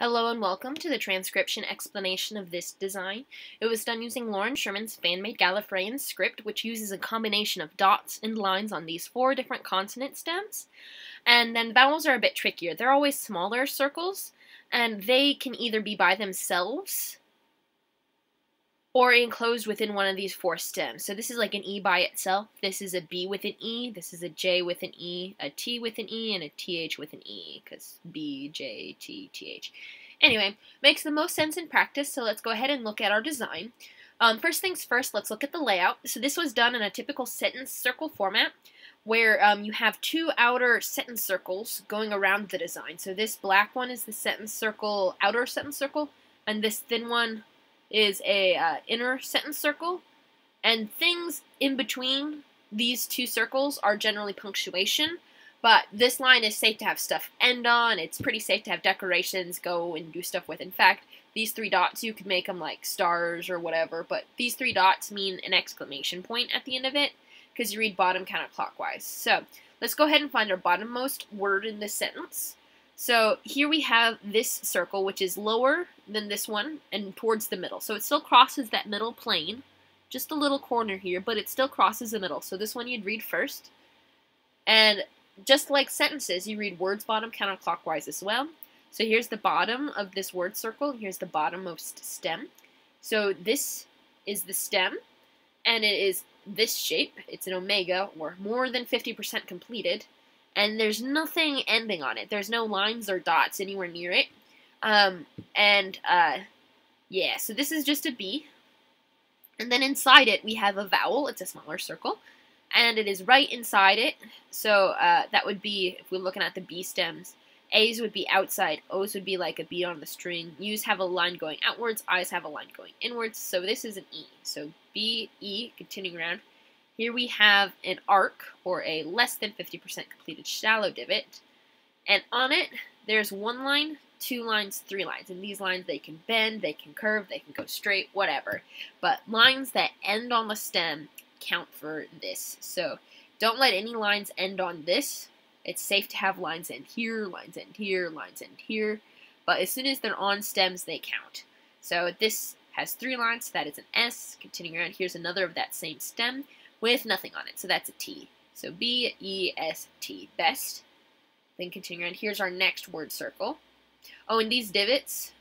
Hello and welcome to the transcription explanation of this design. It was done using Loren Sherman's fan-made Gallifreyan script, which uses a combination of dots and lines on these four different consonant stems. And then vowels are a bit trickier. They're always smaller circles, and they can either be by themselves or enclosed within one of these four stems. So this is like an E by itself. This is a B with an E. This is a J with an E, a T with an E, and a TH with an E, because B, J, T, TH. Anyway, makes the most sense in practice, so let's go ahead and look at our design. Um, first things first, let's look at the layout. So this was done in a typical sentence circle format, where um, you have two outer sentence circles going around the design. So this black one is the sentence circle, outer sentence circle, and this thin one is a uh, inner sentence circle, and things in between these two circles are generally punctuation. But this line is safe to have stuff end on. It's pretty safe to have decorations go and do stuff with. In fact, these three dots, you could make them like stars or whatever, but these three dots mean an exclamation point at the end of it because you read bottom counterclockwise. So let's go ahead and find our bottommost word in this sentence. So here we have this circle, which is lower than this one and towards the middle. So it still crosses that middle plane, just a little corner here, but it still crosses the middle. So this one you'd read first. And just like sentences, you read words bottom counterclockwise as well. So here's the bottom of this word circle. Here's the bottommost stem. So this is the stem, and it is this shape. It's an omega, or more than 50% completed and there's nothing ending on it. There's no lines or dots anywhere near it. Um, and uh, yeah, so this is just a B. And then inside it, we have a vowel. It's a smaller circle. And it is right inside it. So uh, that would be, if we're looking at the B stems, A's would be outside, O's would be like a beat on the string. U's have a line going outwards, I's have a line going inwards. So this is an E. So B, E, continuing around. Here we have an arc, or a less than 50% completed shallow divot, and on it there's one line, two lines, three lines. And these lines, they can bend, they can curve, they can go straight, whatever. But lines that end on the stem count for this. So don't let any lines end on this. It's safe to have lines end here, lines end here, lines end here. But as soon as they're on stems, they count. So this has three lines, so that is an S. Continuing around, here's another of that same stem with nothing on it. So that's a T. So B E S T, best. Then continuing around, Here's our next word circle. Oh, and these divots,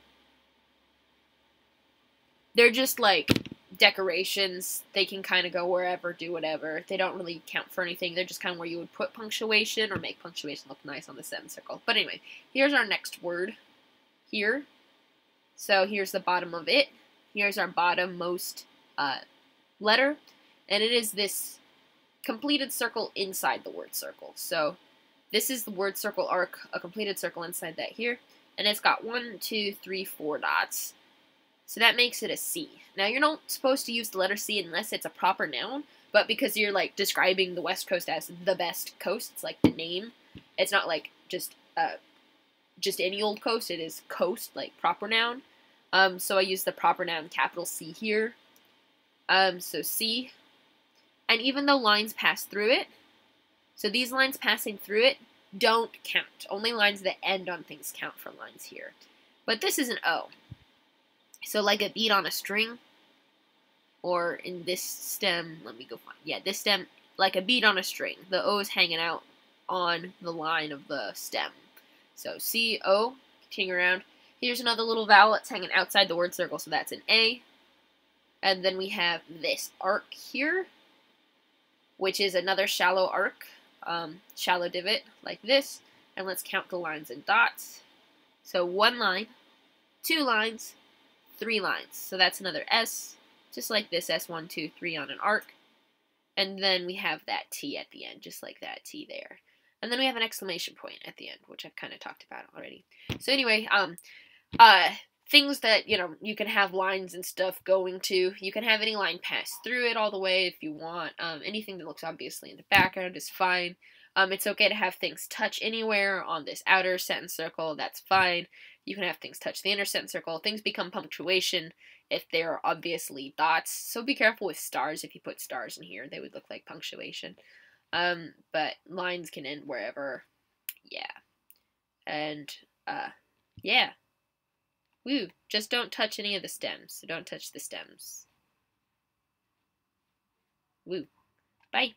they're just like decorations. They can kind of go wherever, do whatever. They don't really count for anything. They're just kind of where you would put punctuation or make punctuation look nice on the sentence circle. But anyway, here's our next word here. So here's the bottom of it. Here's our bottommost uh, letter and it is this completed circle inside the word circle. So this is the word circle arc, a completed circle inside that here, and it's got one, two, three, four dots. So that makes it a C. Now you're not supposed to use the letter C unless it's a proper noun, but because you're like describing the West Coast as the best coast, it's like the name. It's not like just uh, just any old coast. It is coast, like proper noun. Um, so I use the proper noun capital C here. Um, so C and even though lines pass through it, so these lines passing through it don't count. Only lines that end on things count for lines here. But this is an O. So like a beat on a string, or in this stem, let me go find, yeah, this stem, like a beat on a string. The O is hanging out on the line of the stem. So C, O, continue around. Here's another little vowel that's hanging outside the word circle, so that's an A. And then we have this arc here, which is another shallow arc, um, shallow divot like this. And let's count the lines and dots. So one line, two lines, three lines. So that's another S, just like this S1, 2, 3 on an arc. And then we have that T at the end, just like that T there. And then we have an exclamation point at the end, which I've kind of talked about already. So anyway, um, uh, things that you know you can have lines and stuff going to. You can have any line pass through it all the way if you want. Um, anything that looks obviously in the background is fine. Um, it's okay to have things touch anywhere on this outer sentence circle that's fine. You can have things touch the inner sentence circle. Things become punctuation if they're obviously dots. So be careful with stars. If you put stars in here they would look like punctuation. Um, but lines can end wherever. Yeah. And uh, yeah Woo, just don't touch any of the stems. So don't touch the stems. Woo. Bye.